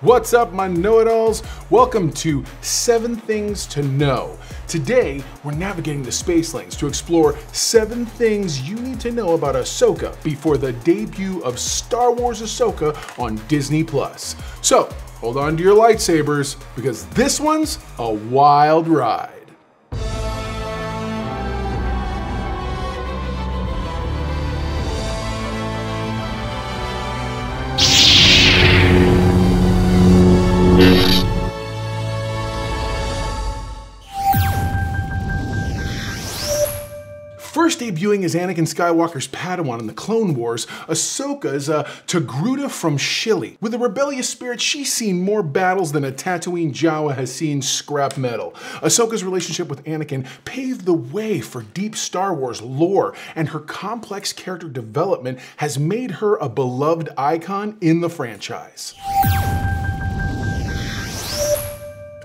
What's up, my know it alls? Welcome to 7 Things to Know. Today, we're navigating the space lanes to explore 7 things you need to know about Ahsoka before the debut of Star Wars Ahsoka on Disney Plus. So, hold on to your lightsabers because this one's a wild ride. First debuting as Anakin Skywalker's Padawan in the Clone Wars, Ahsoka is a uh, Togruta from Shili. With a rebellious spirit, she's seen more battles than a Tatooine Jawa has seen scrap metal. Ahsoka's relationship with Anakin paved the way for deep Star Wars lore, and her complex character development has made her a beloved icon in the franchise.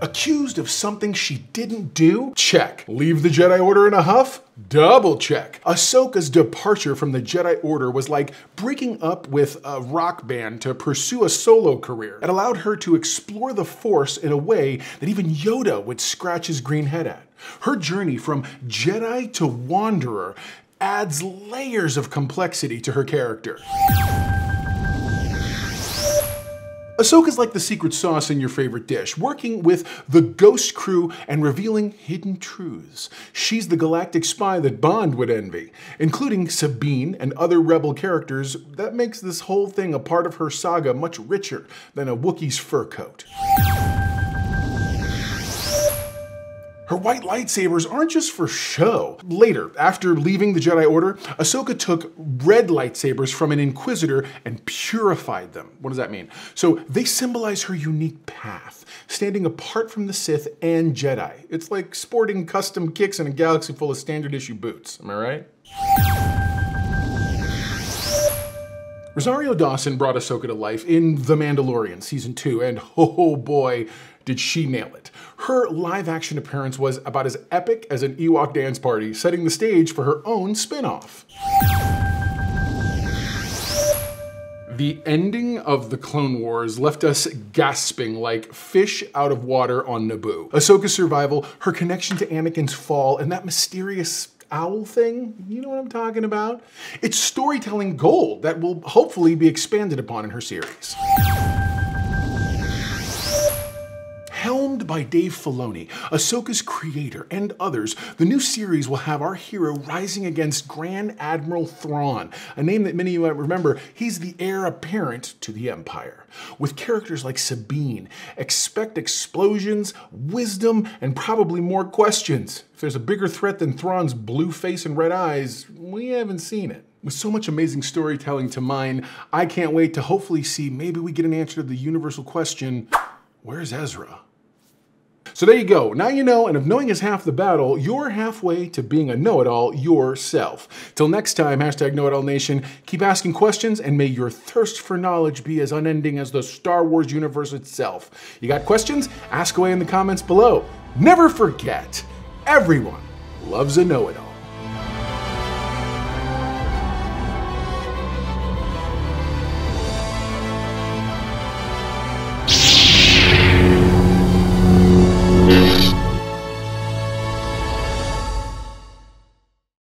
Accused of something she didn't do? Check. Leave the Jedi Order in a huff? Double check. Ahsoka's departure from the Jedi Order was like breaking up with a rock band to pursue a solo career. It allowed her to explore the Force in a way that even Yoda would scratch his green head at. Her journey from Jedi to Wanderer adds layers of complexity to her character. Ahsoka's like the secret sauce in your favorite dish, working with the Ghost Crew and revealing hidden truths. She's the galactic spy that Bond would envy, including Sabine and other rebel characters. That makes this whole thing a part of her saga much richer than a Wookiee's fur coat. Her white lightsabers aren't just for show. Later, after leaving the Jedi Order, Ahsoka took red lightsabers from an Inquisitor and purified them. What does that mean? So they symbolize her unique path, standing apart from the Sith and Jedi. It's like sporting custom kicks in a galaxy full of standard issue boots. Am I right? Rosario Dawson brought Ahsoka to life in The Mandalorian Season 2, and oh boy, did she nail it. Her live action appearance was about as epic as an Ewok dance party, setting the stage for her own spin off. The ending of the Clone Wars left us gasping like fish out of water on Naboo. Ahsoka's survival, her connection to Anakin's fall, and that mysterious owl thing, you know what I'm talking about? It's storytelling gold that will hopefully be expanded upon in her series. Helmed by Dave Filoni, Ahsoka's creator, and others, the new series will have our hero rising against Grand Admiral Thrawn, a name that many of you might remember. He's the heir apparent to the Empire. With characters like Sabine, expect explosions, wisdom, and probably more questions. If there's a bigger threat than Thrawn's blue face and red eyes, we haven't seen it. With so much amazing storytelling to mine, I can't wait to hopefully see maybe we get an answer to the universal question where's Ezra? So there you go. Now you know, and if knowing is half the battle, you're halfway to being a know-it-all yourself. Till next time, hashtag know-it-all nation, keep asking questions and may your thirst for knowledge be as unending as the Star Wars universe itself. You got questions? Ask away in the comments below. Never forget, everyone loves a know-it-all.